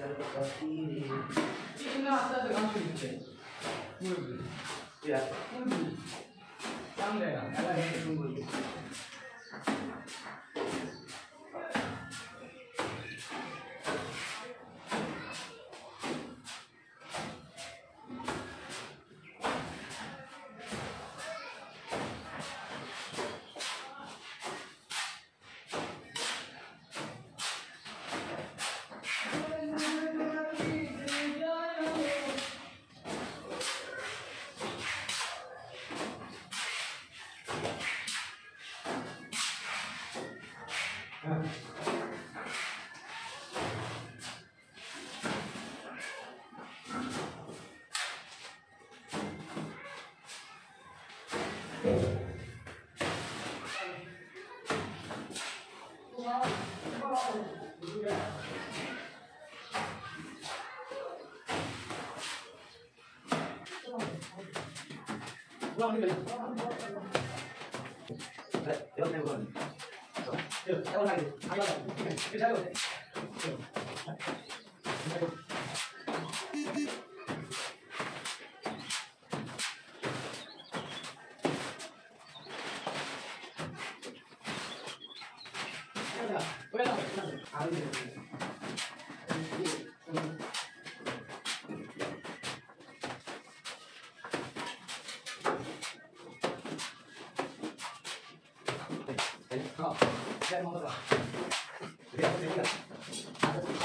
Ini आता तर काम सुरू मुलगी मुलगी चांगलं आहे ना त्याला हे 不玩了，不，让那个，让不要太聊天你。 잘못하게 잘못하게 잘못해 왜 나와? 안 돼.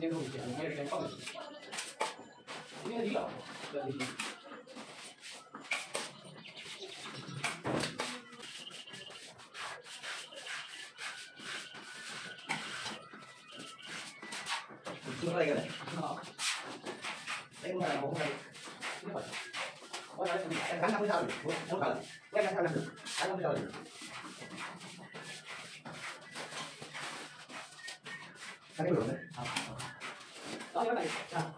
那个我前面先放进去，因为你老在那里。出来一个人，好，哎，我来，我来，你好，我来，哎，刚刚没到你，我我到你，刚刚到你，刚刚没到你。还没有呢。奥园儿是吧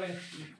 Okay.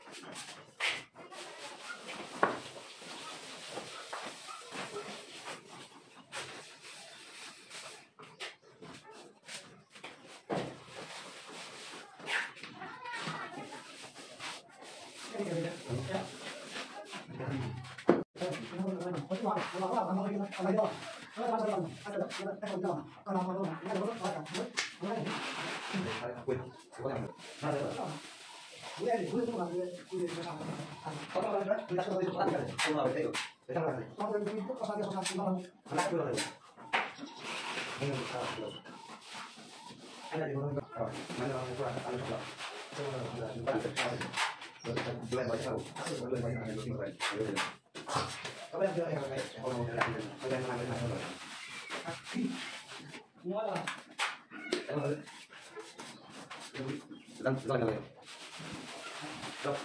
Gracias. Đang rồi này. Đâu.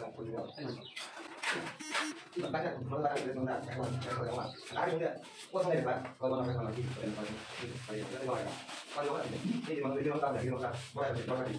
Đang quên rồi. Bạn đã nó ra đến nó đã cái con cái con đó mà. Đá xuống điện. Qua sang này bạn. Qua qua này con là gì? Phải phải phải phải gọi. Qua đó là gì? Đi thì mọi người đưa nó ra để đi nó ra. Qua đây để nó ra đi.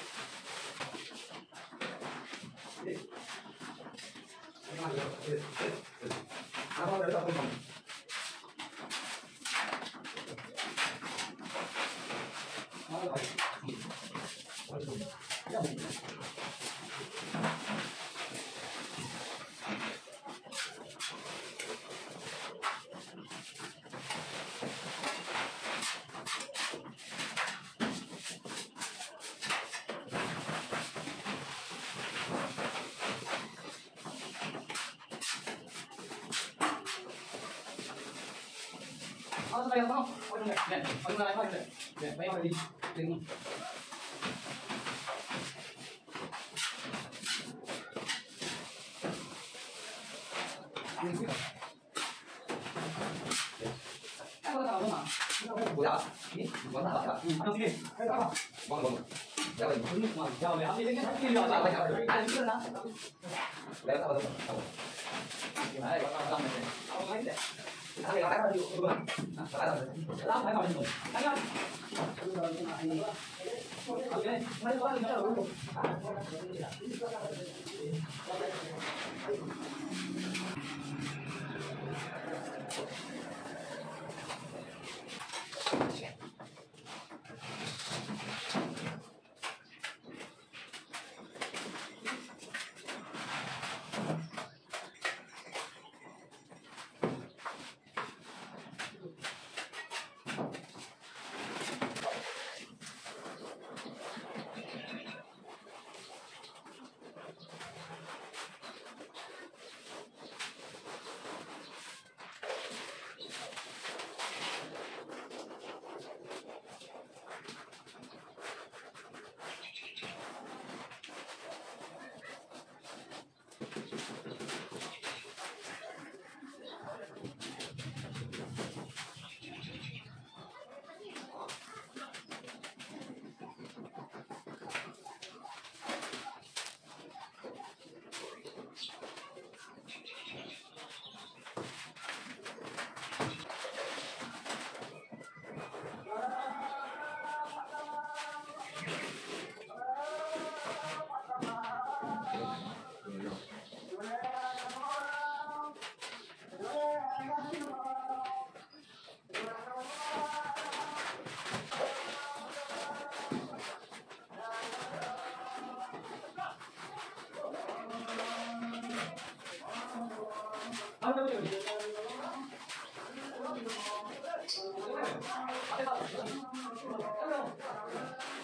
准备，来，我们来，快点，来，不要离，停。哎，我打过吗？不要，你我打了，嗯，张继，开打吧。忘了忘了，要不嗯，要不要？你这个必须要打，打一个呢。来打吧，打吧，哎，我打上面去，好慢一点。打来打就不管，打打拉牌跑运动，来呀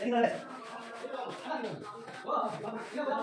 那。个嘞，我，要不要？